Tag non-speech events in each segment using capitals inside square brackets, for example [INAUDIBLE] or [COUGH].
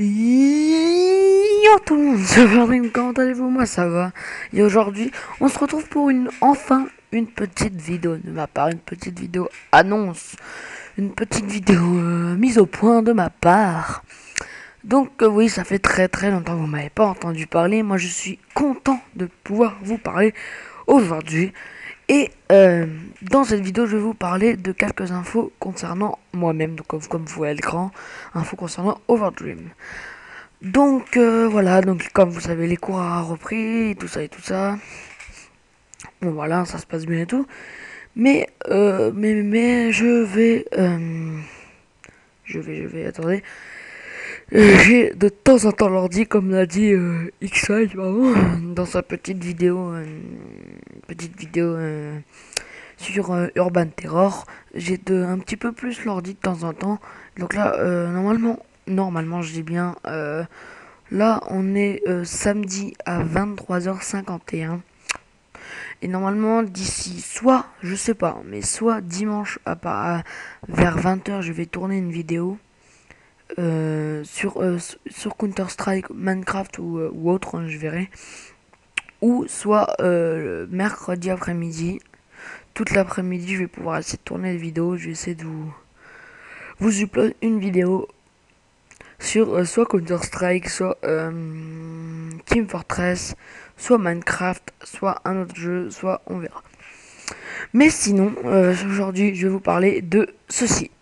Yo tout le monde, [LAUGHS] c'est comment allez-vous? Moi ça va. Et aujourd'hui, on se retrouve pour une enfin une petite vidéo de ma part, une petite vidéo annonce, une petite vidéo euh, mise au point de ma part. Donc euh, oui, ça fait très très longtemps que vous m'avez pas entendu parler. Moi je suis content de pouvoir vous parler aujourd'hui. Et euh, dans cette vidéo, je vais vous parler de quelques infos concernant moi-même, donc comme vous voyez à l'écran, infos concernant Overdream. Donc euh, voilà, donc comme vous savez, les cours ont repris, tout ça et tout ça. Bon voilà, ça se passe bien et tout. Mais euh, mais mais je vais je vais je vais attendez. J'ai de temps en temps l'ordi, comme l'a dit euh, [LAUGHS] dans sa petite vidéo, petite vidéo euh, sur euh, Urban Terror. J'ai un petit peu plus l'ordi de temps en temps. Donc là, normalement, normalement, je dis bien, là, on est samedi à 23h51. Et normalement, d'ici, soit, je sais pas, mais soit dimanche à, à vers 20h, je vais tourner une vidéo euh, sur, euh, sur Counter-Strike, Minecraft ou, euh, ou autre, hein, je verrai. Ou soit mercredi après-midi, toute l'après-midi, je vais pouvoir essayer de tourner des vidéos. Je vais essayer de vous, vous upload une vidéo sur soit Counter-Strike, soit Team Fortress, soit Minecraft, soit un autre jeu, soit on verra. Mais sinon, aujourd'hui, je vais vous parler de ceci.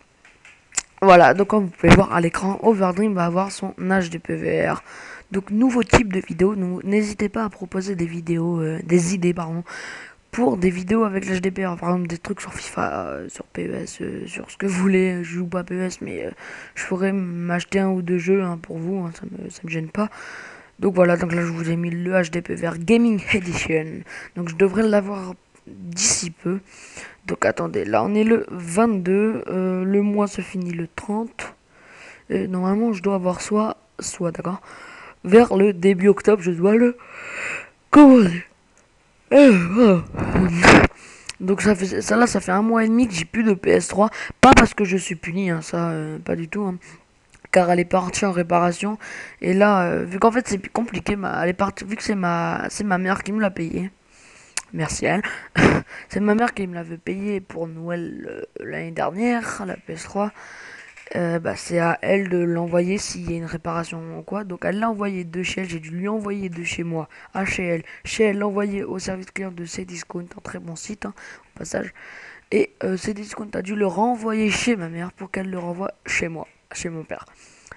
Voilà, donc comme vous pouvez voir à l'écran, Overdream va avoir son HDPVR. Donc nouveau type de vidéo, n'hésitez pas à proposer des vidéos, euh, des idées pardon, pour des vidéos avec l'HDPR, par exemple des trucs sur FIFA, euh, sur PES, euh, sur ce que vous voulez, je joue pas PES mais je pourrais m'acheter un ou deux jeux hein, pour vous, hein, ça, me, ça me gêne pas. Donc voilà, donc là je vous ai mis le HDPVR Gaming Edition, donc je devrais l'avoir d'ici peu. Donc attendez, là on est le 22, euh, le mois se finit le 30. Et normalement je dois avoir soit, soit d'accord, vers le début octobre je dois le commander. Donc ça, fait, ça là ça fait un mois et demi que j'ai plus de PS3. Pas parce que je suis puni, hein, ça euh, pas du tout. Hein. car elle est partie en réparation. Et là, euh, vu qu'en fait c'est compliqué, ma, elle est partie, vu que c'est ma, c'est ma mère qui me l'a payé. Merci elle. [LAUGHS] c'est ma mère qui me l'avait payé pour Noël euh, l'année dernière, la PS3. Euh, bah, c'est à elle de l'envoyer s'il y a une réparation ou quoi. Donc elle l'a envoyé de chez elle, j'ai dû lui envoyer de chez moi à chez elle. Chez elle, l'envoyer au service client de Cdiscount, un très bon site hein, au passage. Et euh, Cdiscount a dû le renvoyer chez ma mère pour qu'elle le renvoie chez moi, chez mon père.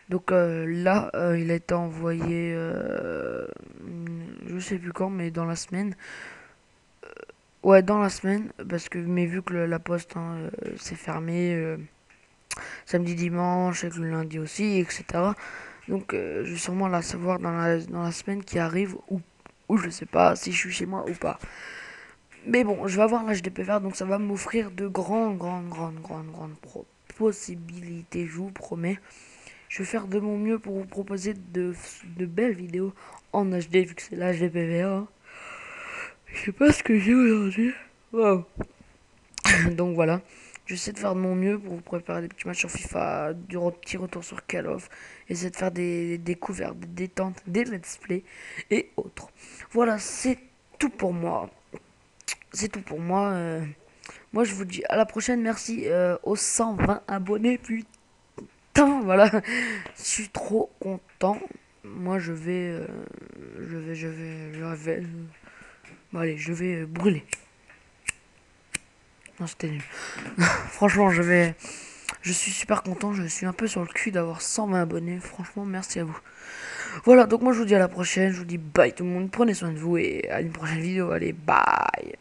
Donc euh, là, il a été envoyé, je sais plus quand, mais dans la semaine. Ouais, dans la semaine, parce que, mais vu que la poste hein, euh, c'est fermé euh, samedi, dimanche, et que le lundi aussi, etc. Donc, euh, je vais sûrement la savoir dans la, dans la semaine qui arrive, ou, ou je sais pas si je suis chez moi ou pas. Mais bon, je vais avoir l'HDPVR, donc ça va m'offrir de grandes, grandes, grandes, grandes, grandes possibilités, je vous promets. Je vais faire de mon mieux pour vous proposer de, de belles vidéos en HD, vu que c'est l'HDPVR. Je sais pas ce que j'ai aujourd'hui. Donc voilà. J'essaie de faire de mon mieux pour vous préparer des petits matchs sur FIFA, du petit retour sur Call of, essayer de faire des découvertes, des détentes, des let's play et autres. Voilà, c'est tout pour moi. C'est tout pour moi. Euh. moi, je vous dis à la prochaine. Merci euh, aux 120 abonnés. Putain, voilà. Je suis trop content. Moi, je vais, euh, je vais, je vais, je vais. Bon allez, je vais euh, brûler. Non, c'était nul. [LAUGHS] Franchement, je vais... Je suis super content, je suis un peu sur le cul d'avoir 120 abonnés. Franchement, merci à vous. Voilà, donc moi je vous dis à la prochaine. Je vous dis bye tout le monde. Prenez soin de vous et à une prochaine vidéo. Allez, bye